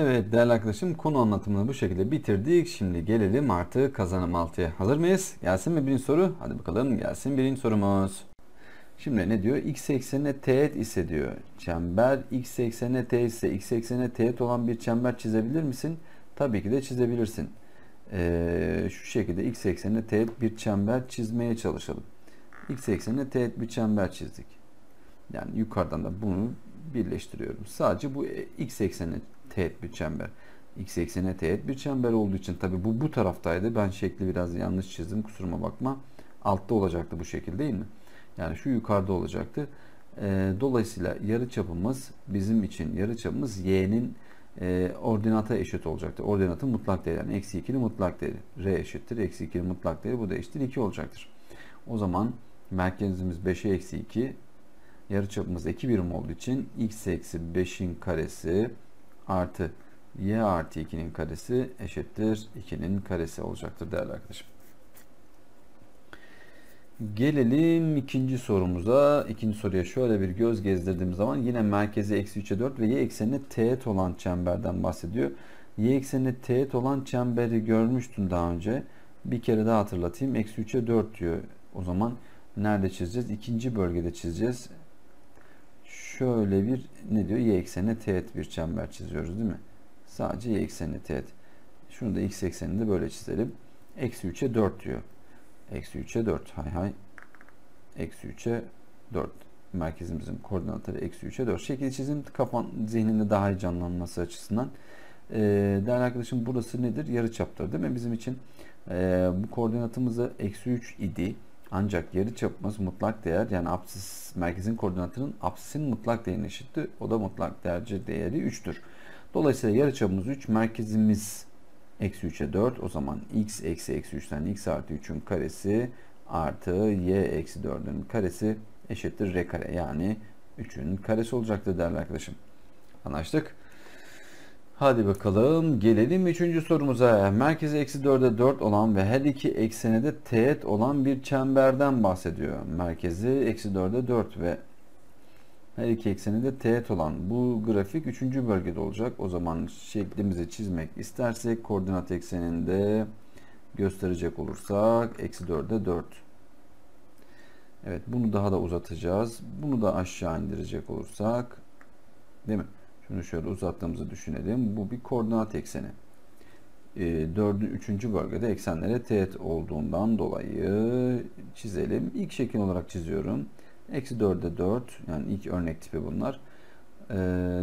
Evet değerli arkadaşım konu anlatımını bu şekilde bitirdik. Şimdi gelelim artık kazanım 6'ya. Hazır mıyız? Gelsin mi birinci soru? Hadi bakalım gelsin birinci sorumuz. Şimdi ne diyor? X eksenine teğet ise diyor. Çember x eksenine teğet ise x eksenine teğet olan bir çember çizebilir misin? Tabii ki de çizebilirsin. Ee, şu şekilde x eksenine teğet bir çember çizmeye çalışalım. X eksenine teğet bir çember çizdik. Yani yukarıdan da bunu birleştiriyorum. Sadece bu x eksenine teğet bir çember. X eksenine teğet bir çember olduğu için tabi bu bu taraftaydı. Ben şekli biraz yanlış çizdim. Kusuruma bakma. Altta olacaktı bu şekil değil mi? Yani şu yukarıda olacaktı. E, dolayısıyla yarı çapımız bizim için yarı çapımız y'nin e, ordinata eşit olacaktır. Ordinatın mutlak değeri yani eksi 2'nin mutlak değeri. R eşittir. Eksi 2'nin mutlak değeri bu da eşittir 2 olacaktır. O zaman merkezimiz 5'e eksi 2 yarı çapımız 2 birim olduğu için x eksi 5'in karesi artı y artı 2'nin karesi eşittir 2'nin karesi olacaktır değerli arkadaşım. Gelelim ikinci sorumuza. İkinci soruya şöyle bir göz gezdirdiğim zaman yine merkezi eksi 3'e 4 ve y eksenine teğet olan çemberden bahsediyor. Y eksenine teğet olan çemberi görmüştüm daha önce. Bir kere daha hatırlatayım. Eksi 3'e 4 diyor. O zaman nerede çizeceğiz? İkinci bölgede çizeceğiz. Şöyle bir ne diyor? Y eksenine teğet bir çember çiziyoruz değil mi? Sadece y eksenine teğet. Şunu da x ekseninde böyle çizelim. Eksi 3'e 4 diyor. Eksi 3'e 4. Hay hay. Eksi 3'e 4. Merkezimizin koordinatları eksi 3'e 4. Şekil çizim kafan zihninde daha iyi canlanması açısından. Ee, değerli arkadaşım burası nedir? Yarı çaptır değil mi? Bizim için e, bu koordinatımızı eksi 3 idi. Ancak yarı çapımız mutlak değer yani apsis merkezin koordinatının apsisin mutlak değerine eşitti. O da mutlak değerci değeri 3'tür. Dolayısıyla yarı çapımız 3. Merkezimiz eksi 3'e 4. O zaman x eksi eksi 3'ten x artı 3'ün karesi artı y eksi 4'ün karesi eşittir r kare. Yani 3'ün karesi olacaktır değerli arkadaşım. Anlaştık. Hadi bakalım gelelim 3. sorumuza. Merkezi eksi 4'e 4 olan ve her iki eksene de teğet olan bir çemberden bahsediyor. Merkezi eksi 4'e 4 ve her iki ekseni de teğet olan bu grafik 3. bölgede olacak. O zaman şeklimizi çizmek istersek koordinat ekseninde gösterecek olursak eksi 4'e 4. Evet bunu daha da uzatacağız. Bunu da aşağı indirecek olursak değil mi? Şunu şöyle uzattığımızı düşünelim. Bu bir koordinat ekseni. E, 4. 3. bölgede eksenlere teğet olduğundan dolayı çizelim. İlk şekil olarak çiziyorum. Eksi 4'e 4 yani ilk örnek tipi bunlar. E,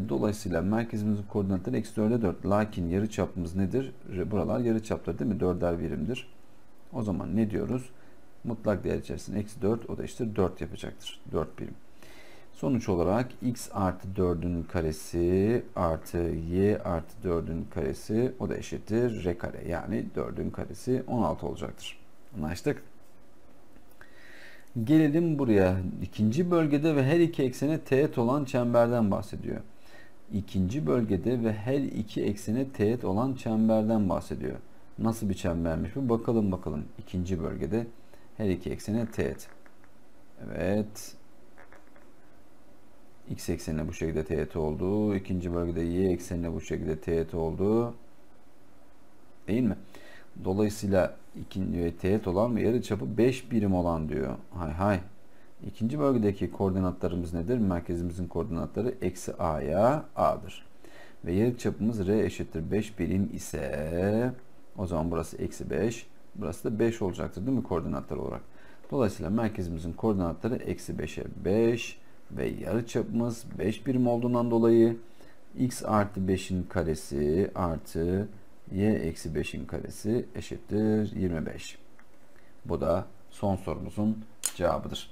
dolayısıyla merkezimizin koordinatları eksi 4'e 4. Lakin yarı çapımız nedir? Buralar yarı çapları değil mi? 4'er birimdir. O zaman ne diyoruz? Mutlak değer içerisinde eksi 4 o da işte 4 yapacaktır. 4 birim. Sonuç olarak x artı 4'ün karesi artı y artı 4'ün karesi o da eşittir r kare. Yani 4'ün karesi 16 olacaktır. Anlaştık. Gelelim buraya. İkinci bölgede ve her iki eksene teğet olan çemberden bahsediyor. İkinci bölgede ve her iki eksene teğet olan çemberden bahsediyor. Nasıl bir çembermiş bu? Bakalım bakalım. İkinci bölgede her iki eksene teğet. Evet x eksenine bu şekilde teğet oldu. İkinci bölgede y eksenine bu şekilde teğet oldu. Değil mi? Dolayısıyla ikinci teğet olan ve yarı çapı 5 birim olan diyor. Hay hay. İkinci bölgedeki koordinatlarımız nedir? Merkezimizin koordinatları eksi a'ya a'dır. Ve yarı çapımız r eşittir 5 birim ise o zaman burası eksi 5. Burası da 5 olacaktır değil mi koordinatlar olarak? Dolayısıyla merkezimizin koordinatları eksi 5'e 5 ve yarı çapımız 5 birim olduğundan dolayı x artı 5'in karesi artı y eksi 5'in karesi eşittir 25. Bu da son sorumuzun cevabıdır.